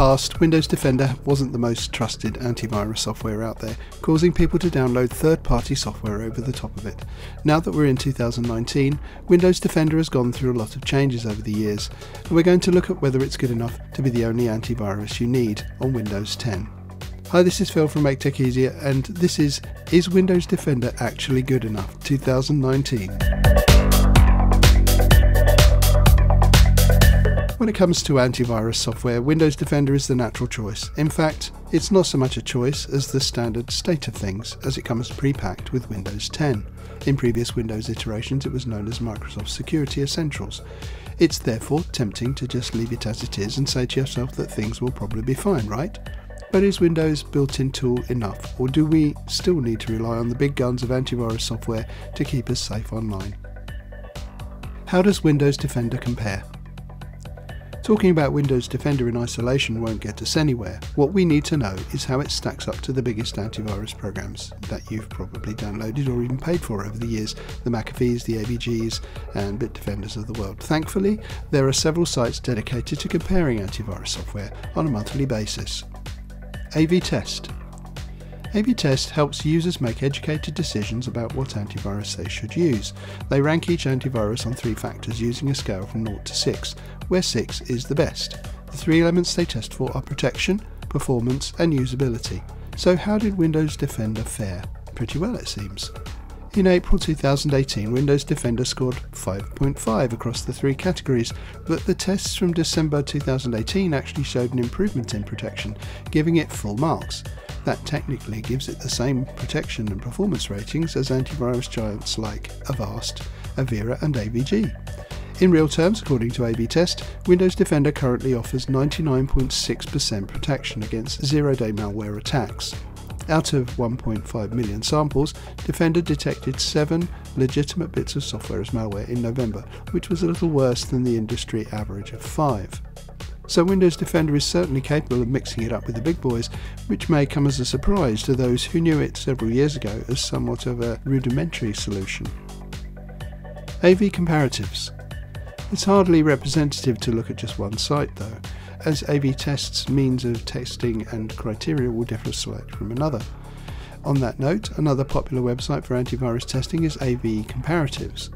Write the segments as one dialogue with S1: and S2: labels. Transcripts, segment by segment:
S1: past, Windows Defender wasn't the most trusted antivirus software out there, causing people to download third party software over the top of it. Now that we're in 2019, Windows Defender has gone through a lot of changes over the years, and we're going to look at whether it's good enough to be the only antivirus you need on Windows 10. Hi, this is Phil from Make Tech Easier, and this is Is Windows Defender Actually Good Enough 2019? When it comes to antivirus software, Windows Defender is the natural choice. In fact, it's not so much a choice as the standard state of things, as it comes pre-packed with Windows 10. In previous Windows iterations, it was known as Microsoft Security Essentials. It's therefore tempting to just leave it as it is and say to yourself that things will probably be fine, right? But is Windows built-in tool enough, or do we still need to rely on the big guns of antivirus software to keep us safe online? How does Windows Defender compare? Talking about Windows Defender in isolation won't get us anywhere. What we need to know is how it stacks up to the biggest antivirus programs that you've probably downloaded or even paid for over the years, the McAfees, the AVGs and Bitdefenders of the world. Thankfully, there are several sites dedicated to comparing antivirus software on a monthly basis. AV Test AV Test helps users make educated decisions about what antivirus they should use. They rank each antivirus on three factors using a scale from 0 to 6, where 6 is the best. The three elements they test for are protection, performance, and usability. So, how did Windows Defender fare? Pretty well, it seems. In April 2018, Windows Defender scored 5.5 across the three categories, but the tests from December 2018 actually showed an improvement in protection, giving it full marks. That technically gives it the same protection and performance ratings as antivirus giants like Avast, Avira, and AVG. In real terms, according to AV Test, Windows Defender currently offers 99.6% protection against zero day malware attacks. Out of 1.5 million samples, Defender detected 7 legitimate bits of software as malware in November, which was a little worse than the industry average of 5. So Windows Defender is certainly capable of mixing it up with the big boys, which may come as a surprise to those who knew it several years ago as somewhat of a rudimentary solution. AV Comparatives it's hardly representative to look at just one site though, as AV tests means of testing and criteria will differ slightly from another. On that note, another popular website for antivirus testing is AV Comparatives.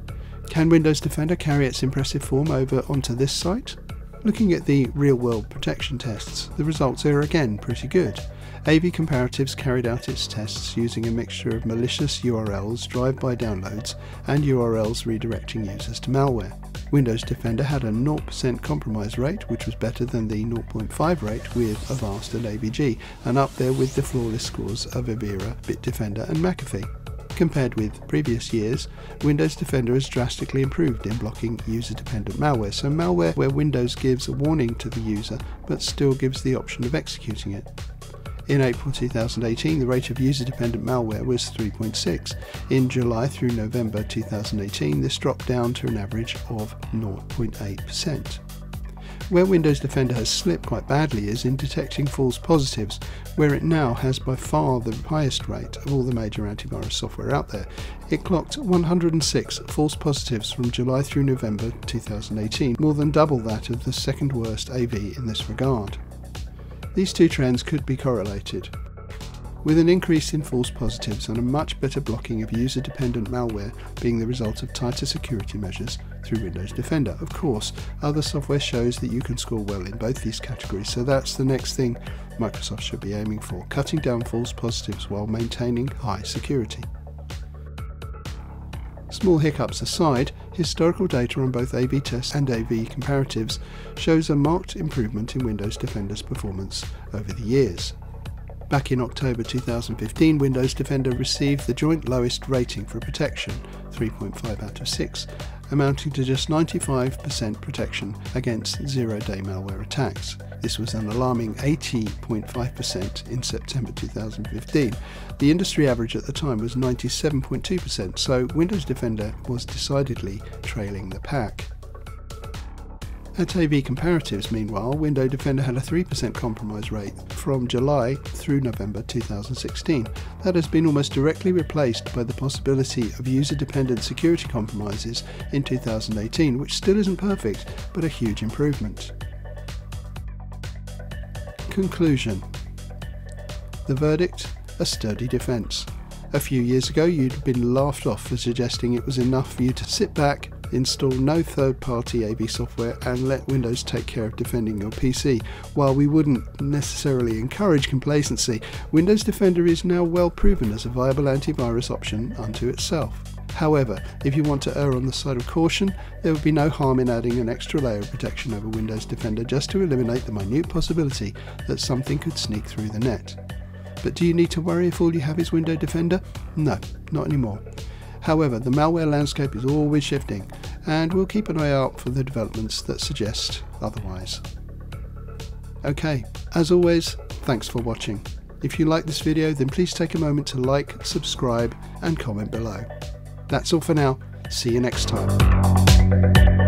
S1: Can Windows Defender carry its impressive form over onto this site? Looking at the real world protection tests, the results are again pretty good. AV Comparatives carried out its tests using a mixture of malicious URLs, drive-by downloads, and URLs redirecting users to malware. Windows Defender had a 0% compromise rate, which was better than the 0.5 rate with Avast and AVG, and up there with the flawless scores of Avira, Bitdefender, and McAfee. Compared with previous years, Windows Defender has drastically improved in blocking user-dependent malware, so malware where Windows gives a warning to the user but still gives the option of executing it. In April 2018, the rate of user-dependent malware was 3.6. In July through November 2018, this dropped down to an average of 0.8%. Where Windows Defender has slipped quite badly is in detecting false positives, where it now has by far the highest rate of all the major antivirus software out there. It clocked 106 false positives from July through November 2018, more than double that of the second worst AV in this regard. These two trends could be correlated. With an increase in false positives and a much better blocking of user dependent malware being the result of tighter security measures through Windows Defender. Of course, other software shows that you can score well in both these categories, so that's the next thing Microsoft should be aiming for cutting down false positives while maintaining high security. Small hiccups aside, historical data on both AV tests and AV comparatives shows a marked improvement in Windows Defender's performance over the years. Back in October 2015, Windows Defender received the joint lowest rating for protection, 3.5 out of 6, amounting to just 95% protection against zero-day malware attacks. This was an alarming 80.5% in September 2015. The industry average at the time was 97.2%, so Windows Defender was decidedly trailing the pack. At AV Comparatives, meanwhile, Window Defender had a 3% compromise rate from July through November 2016. That has been almost directly replaced by the possibility of user-dependent security compromises in 2018, which still isn't perfect, but a huge improvement. Conclusion The verdict? A sturdy defence. A few years ago, you'd been laughed off for suggesting it was enough for you to sit back, install no third party AV software, and let Windows take care of defending your PC. While we wouldn't necessarily encourage complacency, Windows Defender is now well proven as a viable antivirus option unto itself. However, if you want to err on the side of caution, there would be no harm in adding an extra layer of protection over Windows Defender just to eliminate the minute possibility that something could sneak through the net. But do you need to worry if all you have is Windows Defender? No, not anymore. However, the malware landscape is always shifting, and we'll keep an eye out for the developments that suggest otherwise. Okay, as always, thanks for watching. If you like this video, then please take a moment to like, subscribe, and comment below. That's all for now. See you next time.